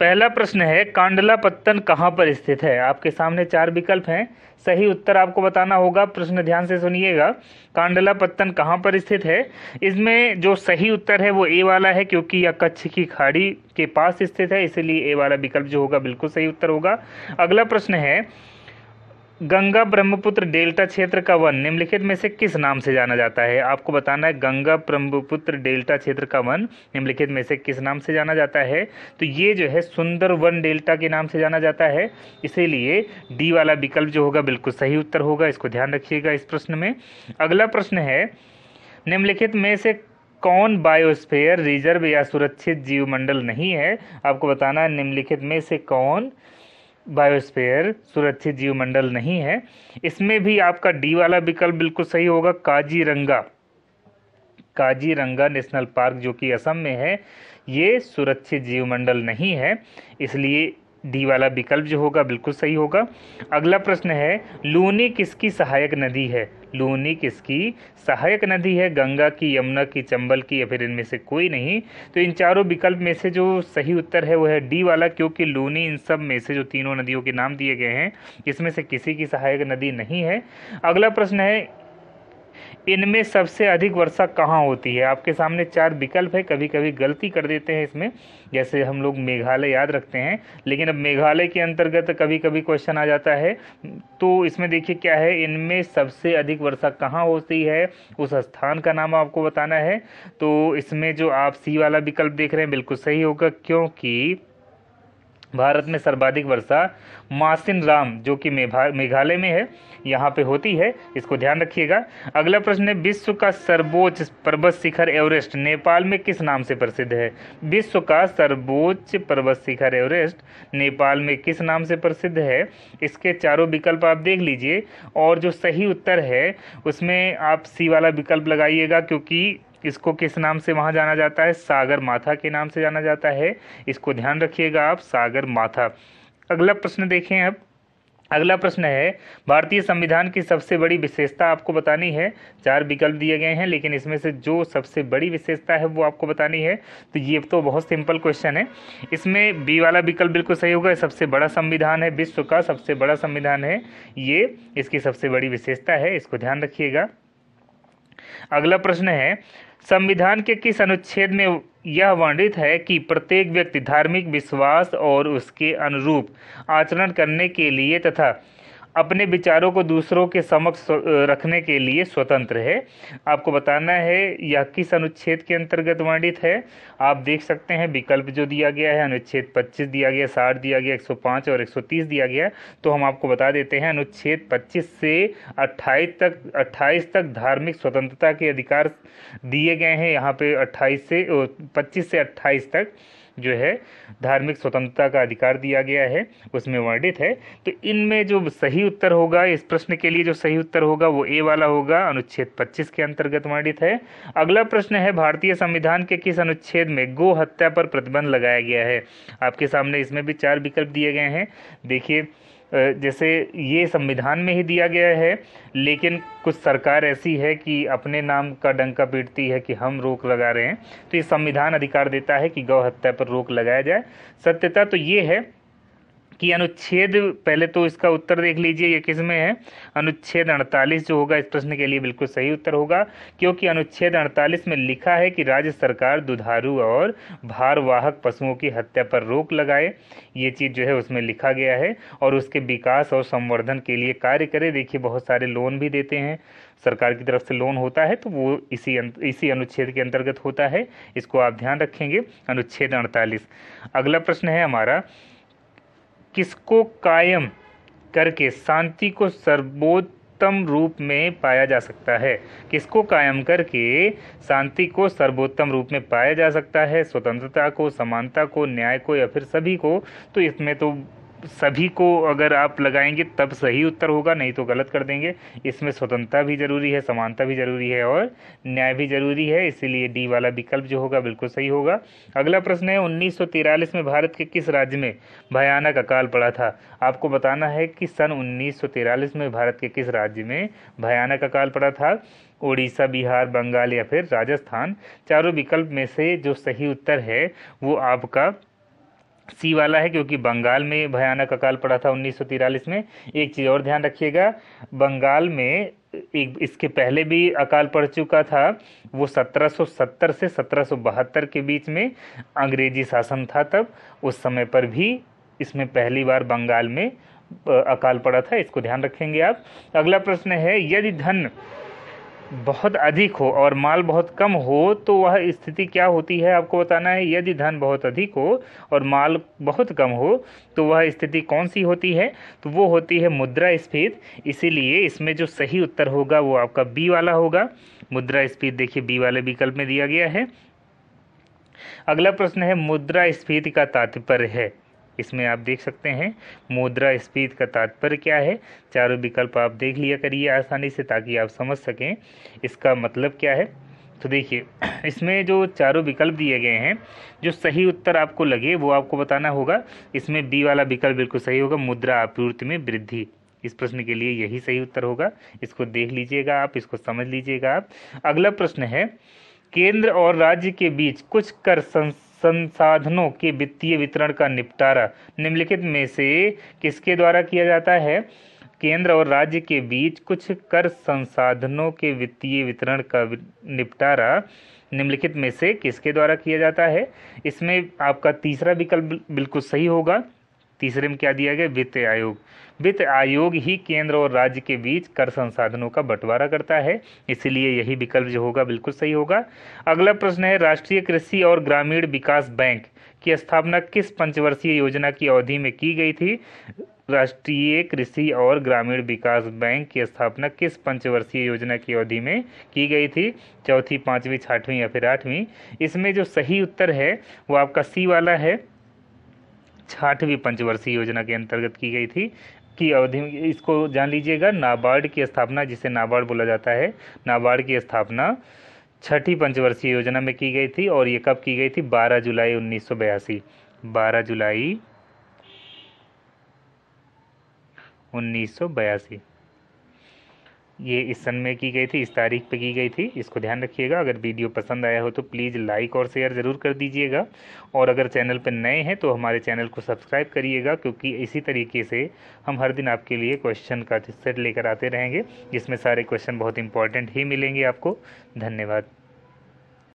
पहला प्रश्न है, कांडला पत्तन कहाँ पर स्थित है? आपके सामने चार विकल्प हैं। सही उत्तर आपको बताना होगा, प्रश्न ध्यान से सुनिएगा। कांडला पत्तन कहाँ पर स्थित है? इसमें जो सही उत्तर है वो ए वाला है, क्योंकि यह कच्छ की खाड़ी के पास स्थित है, इसलिए ए वाला विकल्प जो होगा बिल्कुल सही उत्तर होगा। अगला प्रश्न है गंगा ब्रह्मपुत्र डेल्टा क्षेत्र का वन, निम्नलिखित में से किस नाम से जाना जाता है? आपको बताना है गंगा ब्रह्मपुत्र डेल्टा क्षेत्र का वन, निम्नलिखित में से किस नाम से जाना जाता है? तो ये जो है सुंदर वन डेल्टा के नाम से जाना जाता है। इसीलिए डी वाला विकल्प जो होगा बिल्कुल सही उत्तर होगा, इसको ध्यान रखिएगा इस प्रश्न में। अगला प्रश्न है, निम्नलिखित में से कौन बायोस्फेयर रिज़र्व या सुरक्षित जीवमंडल नहीं है? आपको बताना है निम्नलिखित में से कौन बायोस्फेयर सुरक्षित जीव मंडल नहीं है। इसमें भी आपका डी वाला विकल्प बिल्कुल सही होगा, काजीरंगा। काजीरंगा नेशनल पार्क जो कि असम में है, ये सुरक्षित जीव मंडल नहीं है, इसलिए डी वाला विकल्प जो होगा बिल्कुल सही होगा। अगला प्रश्न है, लूनी किसकी सहायक नदी है? लूनी किसकी? सहायक नदी है, गंगा की, यमुना की, चंबल की, या फिर इनमें से कोई नहीं। तो इन चारों विकल्प में से जो सही उत्तर है, वो है डी वाला, क्योंकि लूनी इन सब में से जो तीनों नदियों के नाम दिए गए हैं, इसमें से किसी की सहायक नदी नहीं है। अगला प्रश्न है इनमें सबसे अधिक वर्षा कहाँ होती है? आपके सामने चार विकल्प है कभी कभी गलती कर देते हैं इसमें। जैसे हम लोग मेघालय याद रखते हैं, लेकिन अब मेघालय के अंतर्गत कभी कभी क्वेश्चन आ जाता है। तो इसमें देखिए क्या है, इनमें सबसे अधिक वर्षा कहाँ होती है? उस स्थान का नाम आपको बताना है। तो इसमें जो आप सी वाला विकल्प देख रहे हैं, बिल्कुल सही होगा, क्योंकि भारत में सर्वाधिक वर्षा मासिन राम, जो कि मेघालय में है, यहाँ पे होती है, इसको ध्यान रखिएगा। अगला प्रश्न है, विश्व का सर्वोच्च पर्वत शिखर एवरेस्ट नेपाल में किस नाम से प्रसिद्ध है? विश्व का सर्वोच्च पर्वत शिखर एवरेस्ट नेपाल में किस नाम से प्रसिद्ध है? इसके चारों विकल्प आप देख लीजिए, और जो सही उत्तर है, उसमें आप सी वाला विकल्प लगाइएगा, क्योंकि इसको किस नाम से वहाँ जाना जाता है? सागर माथा के नाम से जाना जाता है। इसको ध्यान रखिएगा आप, सागर माथा। अगला प्रश्न देखें अब। अगला प्रश्न है, भारतीय संविधान की सबसे बड़ी विशेषता आपको बतानी है। चार विकल्प दिए गए हैं, लेकिन इसमें से जो सबसे बड़ी विशेषता है वो आपको बतानी है। तो ये तो बहुत सिंपल क्वेश्चन है। इसमें बी वाला विकल्प बिल्कुल सही होगा। सबसे बड़ा संविधान है, विश्व का सबसे बड़ा संविधान है। ये इसकी सबसे बड़ी विशेषता है, इसको ध्यान रखिएगा। अगला प्रश्न है संविधान के किस अनुच्छेद में यह वर्णित है कि प्रत्येक व्यक्ति धार्मिक विश्वास और उसके अनुरूप आचरण करने के लिए तथा अपने विचारों को दूसरों के समक्ष रखने के लिए स्वतंत्र है। आपको बताना है, यह किस अनुच्छेद के अंतर्गत वर्णित है? आप देख सकते हैं, विकल्प जो दिया गया है, अनुच्छेद 25 दिया गया 60 दिया गया 105 और 130 दिया गया तो हम आपको बता देते हैं, अनुच्छेद 25 से 28 तक 28 तक धार्मिक स्वतंत्रता के अधिकार दिए गए हैं। यहाँ पे 28 से 25 से 28 तक। जो है, धार्मिक स्वतंत्रता का अधिकार दिया गया है, उसमें वर्णित है। तो इनमें जो सही उत्तर होगा, इस प्रश्न के लिए जो सही उत्तर होगा, वो ए वाला होगा, अनुच्छेद 25 के अंतर्गत वर्णित है। अगला प्रश्न है, भारतीय संविधान के किस अनुच्छेद में गो हत्या पर प्रतिबंध लगाया गया है? आपके सामने इसमें भी चार विकल्प दिए गए हैं। देखिए जैसे ये संविधान में ही दिया गया है, लेकिन कुछ सरकार ऐसी है कि अपने नाम का डंका पीटती है कि हम रोक लगा रहे हैं। तो ये संविधान अधिकार देता है कि गौ हत्या पर रोक लगाया जाए। सत्यता तो ये है कि अनुच्छेद, पहले तो इसका उत्तर देख लीजिए, ये किसमें है? अनुच्छेद 48 जो होगा, इस प्रश्न के लिए बिल्कुल सही उत्तर होगा, क्योंकि अनुच्छेद 48 में लिखा है कि राज्य सरकार दुधारू और भारवाहक पशुओं की हत्या पर रोक लगाए। ये चीज़ जो है, उसमें लिखा गया है और उसके विकास और संवर्धन के लिए कार्य करे। देखिए, बहुत सारे लोन भी देते हैं। सरकार की तरफ़ से लोन होता है तो वो इसी इसी अनुच्छेद के अंतर्गत होता है। इसको आप ध्यान रखेंगे, अनुच्छेद अड़तालीस। अगला प्रश्न है हमारा किसको कायम करके शांति को सर्वोत्तम रूप में पाया जा सकता है? किसको कायम करके शांति को सर्वोत्तम रूप में पाया जा सकता है? स्वतंत्रता को, समानता को, न्याय को या फिर सभी को? तो इसमें तो सभी को अगर आप लगाएँगे, तब सही उत्तर होगा, नहीं तो गलत कर देंगे। इसमें स्वतंत्रता भी ज़रूरी है, समानता भी ज़रूरी है और न्याय भी ज़रूरी है, इसीलिए डी वाला विकल्प जो होगा, बिल्कुल सही होगा। अगला प्रश्न है, उन्नीस में भारत के किस राज्य में भयानक अकाल पड़ा था? आपको बताना है कि सन उन्नीस में भारत के किस राज्य में भयानक अकाल पड़ा था? उड़ीसा बिहार, बंगाल या फिर राजस्थान? चारों विकल्प में से जो सही उत्तर है, वो आपका सी वाला है, क्योंकि बंगाल में भयानक अकाल पड़ा था उन्नीस में। एक चीज़ और ध्यान रखिएगा, बंगाल में एक, इसके पहले भी अकाल पड़ चुका था, वो 1770 से 1772 के बीच में अंग्रेज़ी शासन था तब। उस समय पर भी इसमें पहली बार बंगाल में अकाल पड़ा था, इसको ध्यान रखेंगे आप। अगला प्रश्न है, यदि धन बहुत अधिक हो और माल बहुत कम हो तो वह स्थिति क्या होती है आपको बताना है। यदि धन बहुत अधिक हो और माल बहुत कम हो तो वह स्थिति कौन सी होती है? तो वो होती है मुद्रा स्फीत। इसीलिए इसमें जो सही उत्तर होगा वो आपका बी वाला होगा। मुद्रा स्फीत देखिए, बी वाले विकल्प में दिया गया है। अगला प्रश्न है, मुद्रा स्फीति का तात्पर्य है। इसमें आप देख सकते हैं, मुद्रा स्फीति का तात्पर्य क्या है? चारों विकल्प आप देख लिया करिए आसानी से ताकि आप समझ सकें, इसका मतलब क्या है? तो देखिए, इसमें जो चारों विकल्प दिए गए हैं, जो सही उत्तर आपको लगे, वो आपको बताना होगा। इसमें बी वाला विकल्प बिल्कुल सही होगा, मुद्रा आपूर्ति में वृद्धि। इस प्रश्न के लिए यही सही उत्तर होगा। इसको देख लीजिएगा आप, इसको समझ लीजिएगा आप। अगला प्रश्न है, केंद्र और राज्य के बीच कुछ कर संसाधनों के वित्तीय वितरण का निपटारा निम्नलिखित में से किसके द्वारा किया जाता है? केंद्र और राज्य के बीच कुछ कर संसाधनों के वित्तीय वितरण का निपटारा निम्नलिखित में से किसके द्वारा किया जाता है? इसमें आपका तीसरा विकल्प बिल्कुल सही होगा। तीसरे में क्या दिया गया? वित्त आयोग। वित्त आयोग ही केंद्र और राज्य के बीच कर संसाधनों का बंटवारा करता है। इसलिए यही विकल्प जो होगा, बिल्कुल सही होगा। अगला प्रश्न है, राष्ट्रीय कृषि और ग्रामीण विकास बैंक की स्थापना किस पंचवर्षीय योजना की अवधि में की गई थी? राष्ट्रीय कृषि और ग्रामीण विकास बैंक की स्थापना किस पंचवर्षीय योजना की अवधि में की गई थी? चौथी, पांचवी, छठवीं या फिर आठवीं? इसमें जो सही उत्तर है, वो आपका सी वाला है। छठवीं पंचवर्षीय योजना के अंतर्गत की गई थी की अवधि इसको जान लीजिएगा, नाबार्ड की स्थापना, जिसे नाबार्ड बोला जाता है, नाबार्ड की स्थापना छठी पंचवर्षीय योजना में की गई थी और ये कब की गई थी? 12 जुलाई उन्नीस सौ बयासी। बारह जुलाई उन्नीस सौ बयासी। ये इस सन में की गई थी, इस तारीख पे की गई थी। इसको ध्यान रखिएगा, अगर वीडियो पसंद आया हो तो प्लीज़ लाइक और शेयर ज़रूर कर दीजिएगा। और अगर चैनल पर नए हैं तो हमारे चैनल को सब्सक्राइब करिएगा, क्योंकि इसी तरीके से हम हर दिन आपके लिए क्वेश्चन का सेट लेकर आते रहेंगे, जिसमें सारे क्वेश्चन बहुत इंपॉर्टेंट ही मिलेंगे आपको। धन्यवाद।